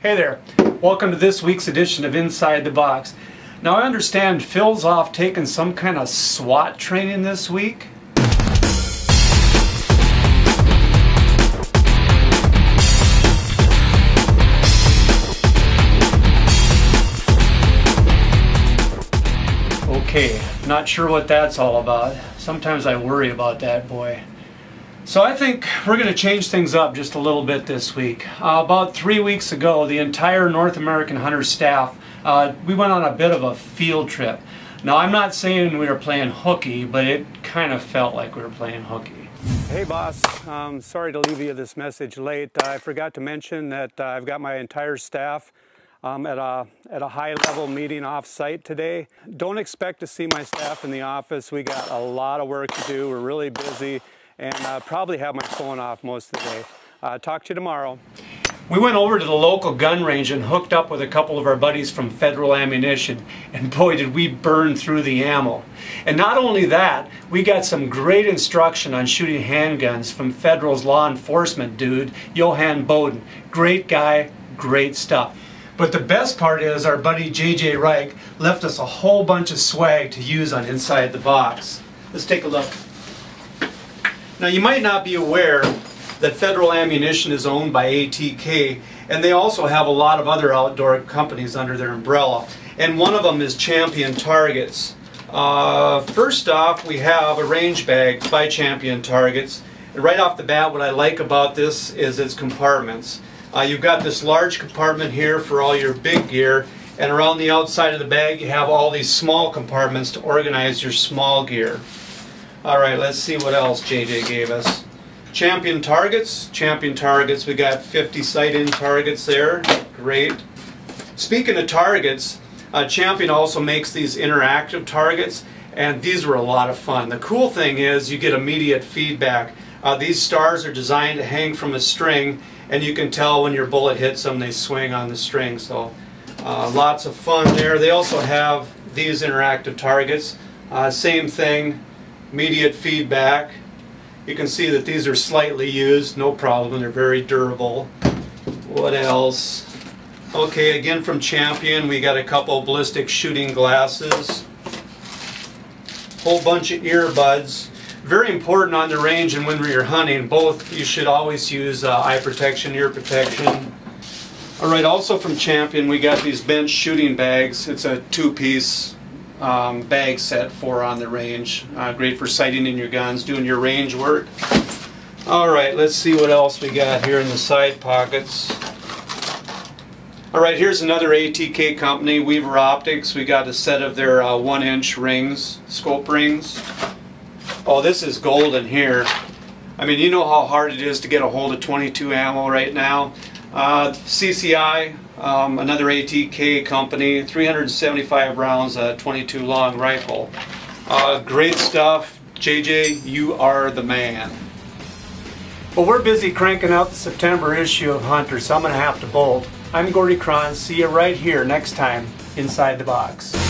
Hey there, welcome to this week's edition of Inside the Box. Now I understand Phil's off taking some kind of SWAT training this week. Okay, not sure what that's all about. Sometimes I worry about that boy. So I think we're going to change things up just a little bit this week. Uh, about three weeks ago, the entire North American Hunter staff, uh, we went on a bit of a field trip. Now I'm not saying we were playing hooky, but it kind of felt like we were playing hooky. Hey boss, um, sorry to leave you this message late. I forgot to mention that uh, I've got my entire staff um, at, a, at a high level meeting off site today. Don't expect to see my staff in the office. We got a lot of work to do. We're really busy and uh, probably have my phone off most of the day. Uh, talk to you tomorrow. We went over to the local gun range and hooked up with a couple of our buddies from Federal Ammunition, and boy, did we burn through the ammo. And not only that, we got some great instruction on shooting handguns from Federal's law enforcement dude, Johan Bowden. Great guy, great stuff. But the best part is our buddy JJ Reich left us a whole bunch of swag to use on Inside the Box. Let's take a look. Now you might not be aware that Federal Ammunition is owned by ATK and they also have a lot of other outdoor companies under their umbrella and one of them is Champion Targets. Uh, first off we have a range bag by Champion Targets and right off the bat what I like about this is its compartments. Uh, you've got this large compartment here for all your big gear and around the outside of the bag you have all these small compartments to organize your small gear. All right, let's see what else JJ gave us. Champion targets, champion targets. We got 50 sight-in targets there. Great. Speaking of targets, uh, Champion also makes these interactive targets, and these were a lot of fun. The cool thing is you get immediate feedback. Uh, these stars are designed to hang from a string, and you can tell when your bullet hits them, they swing on the string. So uh, lots of fun there. They also have these interactive targets. Uh, same thing, immediate feedback. You can see that these are slightly used, no problem, they're very durable. What else? Okay, again from Champion, we got a couple ballistic shooting glasses. Whole bunch of earbuds. Very important on the range and when you're hunting, both you should always use uh, eye protection, ear protection. Alright, also from Champion, we got these bench shooting bags. It's a two-piece um, bag set for on the range. Uh, great for sighting in your guns, doing your range work. Alright, let's see what else we got here in the side pockets. Alright, here's another ATK company, Weaver Optics. We got a set of their uh, one inch rings, scope rings. Oh, this is golden here. I mean, you know how hard it is to get a hold of 22 ammo right now. Uh, CCI, um, another ATK company, 375 rounds, a 22 long rifle. Uh, great stuff. JJ, you are the man. Well, we're busy cranking out the September issue of Hunter, so I'm going to have to bolt. I'm Gordy Krahn. See you right here next time inside the box.